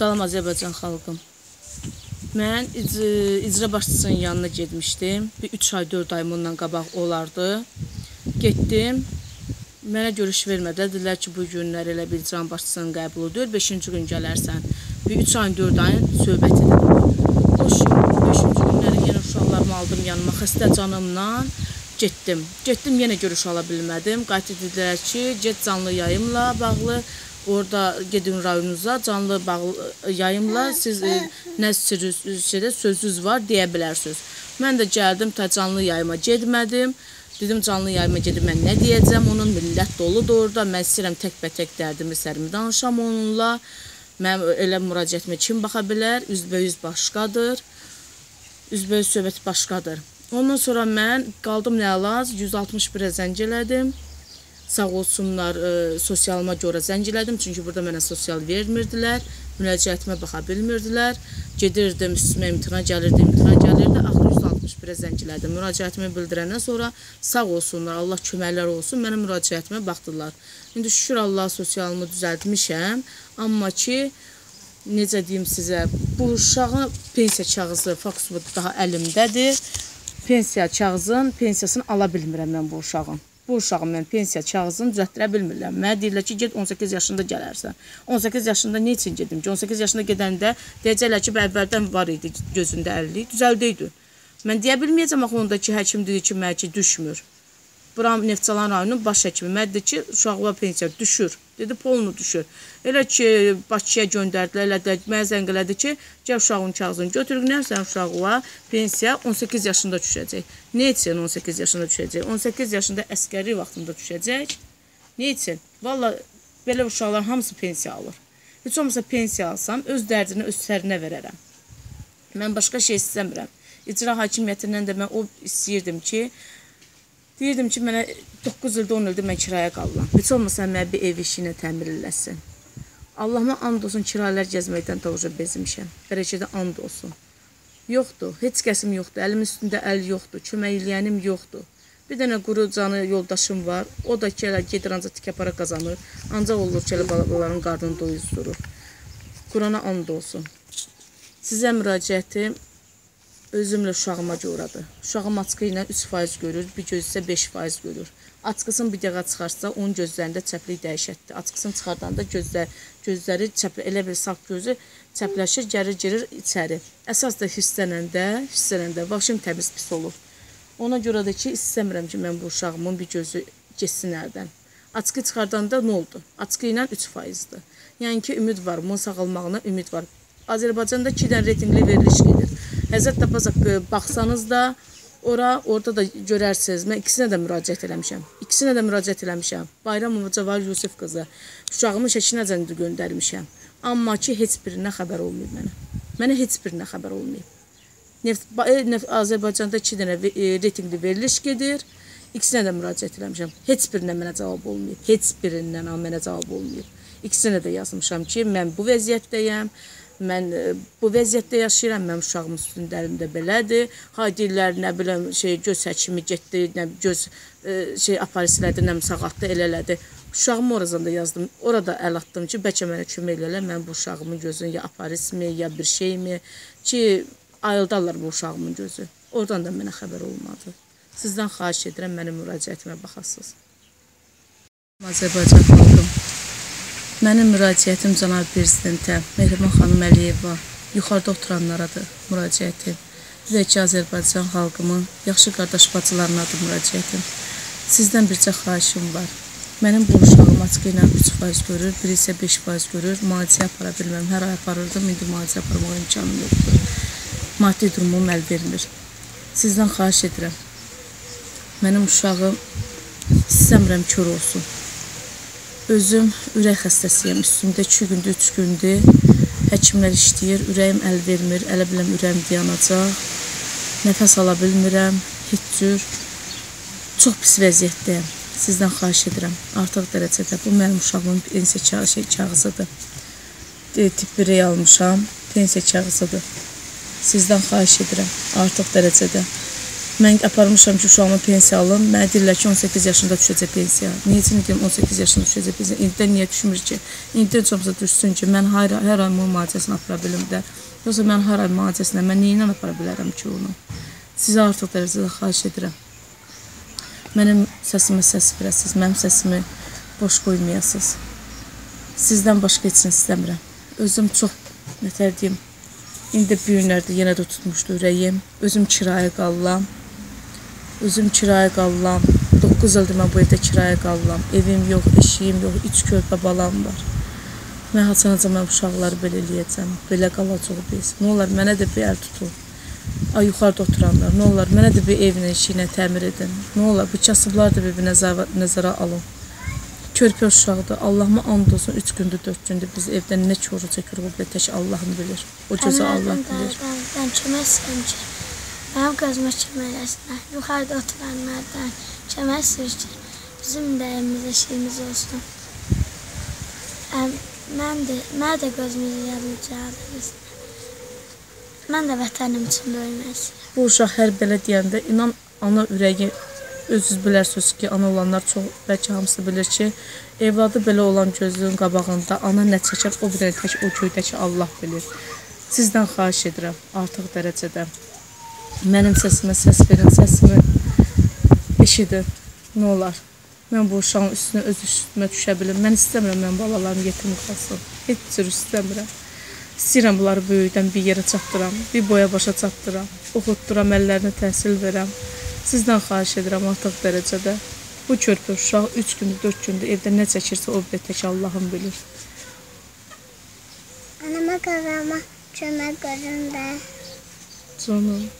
Salam Azərbaycan xalqım. Mən ic icra başçısının yanına getmişdim. Bir 3 ay, 4 ay bundan qabaq olardı. Getdim. Mənə görüş vermədilər. Dedilər ki, bu günlər elə bir icra başçısının qəbuludur. 5-ci gün gələrsən. Bir 3 ayın, 4 ayın söhbətidir. O 5-ci günləri yenə uşaqlarımı aldım yanıma xəstə canımla getdim. Getdim yenə görüş ala bilmədim. Qayıtdı dedilər ki, get canlı yayımla bağlı Orada gedin rayonunuza canlı bağlı yayımla siz e, nə şeydə sözünüz var deyə bilərsiniz. Mən də gəldim ta canlı yayıma getmədim. Dedim canlı yayıma gedib mən nə deyəcəm? Onun millət doludur orada. Mən istəyirəm təkbətək dərdimi, sərimi danışam onunla. Mənim elə müraciətimə kim baxa bilər? Üzbəyüz başqadır. Üzbəyüz söhbət başqadır. Ondan sonra mən qaldım nə əlac 161-ə zəng elədim. Sağ olsunlar, e, sosialıma görə zəng elədim, çünki burada mənə sosial vermirdilər, müraciətimə baxa bilmirdilər. Gedirdim, üstümə imtina gəlirdi, imtina gəlirdi. Axır 161-ə zəng elədim. Müraciətimi bildirəndən sonra sağ olsunlar, Allah köməklər olsun, mənim müraciətimə baxdılar. İndi şükür Allah sosialımı düzəltmişəm, amma ki necə deyim sizə, bu uşağın pensiya kağızı faks daha əlimdədir. Pensiya kağızın pensiyasını ala bilmirəm mən bu uşağın. Bu uşağı mən pensiya kağızını düzəltdirə bilmirlər. Mənə deyirlər ki, get 18 yaşında gələrsən. 18 yaşında nə üçün gedim ki? 18 yaşında gedəndə deyəcəklər ki, əvvəldən var idi gözündə 50, düzəldəydi. Mən deyə bilməyəcəm axı onda ki, həkim deyir ki, mənə ki düşmür. Buram Neftçalan rayonunun baş həkimi mənə dedi ki, uşaqlar pensiya düşür. Dedi, polunu düşür. Elə ki, Bakıya göndərdilər, elə də mənə zəng elədi ki, gəl uşağın kağızını götür, nərsən uşaqla pensiya 18 yaşında düşəcək. Nə üçün 18 yaşında düşəcək? 18 yaşında əskəri vaxtında düşəcək. Nə üçün? Valla belə uşaqlar hamısı pensiya alır. Heç olmasa pensiya alsam, öz dərdini öz sərinə verərəm. Mən başqa şey istəmirəm. İcra hakimiyyətindən də mən o istəyirdim ki, Deyirdim ki, mənə 9 ildə 10 ildir mən kirayə qalıram. Heç olmasa mənə bir ev işi ilə təmir eləsin. Allahıma and olsun kiralər gəzməkdən doğruca bezmişəm. Bəlkə də and olsun. Yoxdur, heç kəsim yoxdur. Əlim üstündə əl yoxdur, kömək eləyənim yoxdur. Bir dənə quru canı yoldaşım var. O da ki, elə gedir ancaq tikə para qazanır. Ancaq olur ki, elə balaların qarnını doyuzdurur. Qurana and olsun. Sizə müraciətim özümlə uşağıma görədir. Uşağım açqı ilə 3% görür, bir göz isə 5% görür. Açqısını bir dəqiqə çıxarsa, onun gözlərində çəplik dəhşətdir. Açqısını çıxardanda gözlər, gözləri çəplə, elə bir sağ gözü çəpləşir, gəlir, girir içəri. Əsas da hirslənəndə, hirslənəndə başım təmiz pis olur. Ona görə də ki, istəmirəm ki, mən bu uşağımın bir gözü getsin əldən. Açqı çıxardanda nə oldu? Açqı ilə 3%-dir. Yəni ki, ümid var, bunun sağalmağına ümid var. Azərbaycanda 2 dənə reytinqli veriliş gedir. Həzrət Tapaz haqqı baxsanız da ora, orada da görərsiniz. Mən ikisinə də müraciət eləmişəm. İkisinə də müraciət eləmişəm. Bayramova Cavar Yusif qızı. Uşağımı Şəkinəcən də göndərmişəm. Amma ki, heç birinə xəbər olmayıb mənə. Mənə heç birinə xəbər olmayıb. Neft, e, neft Azərbaycanda 2 dənə e, reytinqli veriliş gedir. İkisinə də müraciət eləmişəm. Heç birindən mənə cavab olmayıb. Heç birindən mənə cavab olmayıb. İkisinə də yazmışam ki, mən bu vəziyyətdəyəm. Mən e, bu vəziyyətdə yaşayıram, mənim uşağım üstündərimdə belədir. Ha deyirlər, nə bilim, şey göz həkimi getdi, nə göz e, şey aparisilədi, nə sağaltdı, elə elədi. Uşağımı oradan da yazdım. Orada əl atdım ki, bəlkə mənə kömək elələr. Mən bu uşağımın gözünü ya aparismi, ya bir şeymi ki, ayıldarlar bu uşağımın gözü. Oradan da mənə xəbər olmadı. Sizdən xahiş edirəm, mənim müraciətimə baxasınız. Azərbaycan. Mənim müraciətim cənab prezidentə, Mehriban xanım Əliyeva, yuxarıda oturanlaradır müraciətim. Bir də ki, Azərbaycan xalqımın yaxşı qardaş bacılarınadır müraciətim. Sizdən bircə xahişim var. Mənim bu uşağım açıq ilə 3% görür, biri isə 5% görür. Müalicə apara bilməm. Hər ay aparırdım, indi müalicə aparmağa imkanım yoxdur. Maddi durumum əl vermir. Sizdən xahiş edirəm. Mənim uşağım istəmirəm kör olsun. Özüm ürək xəstəsiyəm. Üstümdə 2 gündür, 3 gündür həkimlər işləyir. Ürəyim əl vermir. Elə biləm ürəyim dayanacaq. Nəfəs ala bilmirəm. Heç cür. Çox pis vəziyyətdəyəm. Sizdən xahiş edirəm. Artıq dərəcədə bu mənim uşağımın pensiya şey, kağızıdır. Tip 1-i almışam. Pensiya kağızıdır. Sizdən xahiş edirəm. Artıq dərəcədə Mən aparmışam ki, uşağımı pensiya alım. Mənə deyirlər ki, 18 yaşında düşəcək pensiya. Niyə üçün deyim 18 yaşında düşəcək pensiya? İndi niyə düşmür ki? İndi olmasa düşsün ki, mən hər, hər ay bunun müalicəsini apara bilim də. Yoxsa mən hər ay müalicəsinə mən ilə apara bilərəm ki onu? Sizə artıq dərəcədə xahiş edirəm. Mənim səsimi səs verəsiniz, mənim səsimi boş qoymayasınız. Sizdən başqa heç nə istəmirəm. Özüm çox nətər deyim, indi bu günlərdə yenə də tutmuşdu ürəyim. Özüm kirayə qalıram. Özüm kirayə qalıram. 9 ildir mən bu evdə kirayə qalıram. Evim yox, eşiyim yox, üç körpə balam var. Mən haçanaca mən uşaqları belə eləyəcəm, belə qalacaq biz. Nə olar mənə də bir əl tutun. Ay yuxarıda oturanlar, nə olar mənə də bir evlə, işi ilə təmir edin. Nə olar bu kasıblar da bir nəzərə, nəzərə alın. Körpə uşaqdır. Allahıma and olsun 3 gündür, 4 gündür biz evdən nə çoru çəkirik o bilə tək Allahım bilir. O gözə Allah bilir. Əmrlərdən kömək istəyirəm ki, mənim gözümə kömək eləsinlər. Yuxarıda oturanlardan istəyir ki, bizim də evimizdə şeyimiz olsun. Əm, mən də, mən də gözümüzü yadımcı Mən də vətənim üçün böyümək istəyirəm. Bu uşaq hər belə deyəndə inan ana ürəyi özünüz bilərsiniz ki, ana olanlar çox bəlkə hamısı bilir ki, evladı belə olan gözünün qabağında ana nə çəkər, o bir tək o göydəki Allah bilir. Sizdən xahiş edirəm artıq dərəcədə. Mənim səsimə səs verin, səsimi eşidin. Nə olar? Mən bu uşağın üstünə öz üstümə düşə bilim. Mən istəmirəm mən balalarım yetim qalsın. Heç cür istəmirəm. İstəyirəm bunları böyükdən bir yerə çatdıram, bir boya başa çatdıram, oxutduram, əllərinə təhsil verəm. Sizdən xahiş edirəm artıq dərəcədə. Bu körpə uşaq 3 gündür, 4 gündür evdə nə çəkirsə o bir tək Allahım bilir. Anama qazanma kömək görün də. Canım.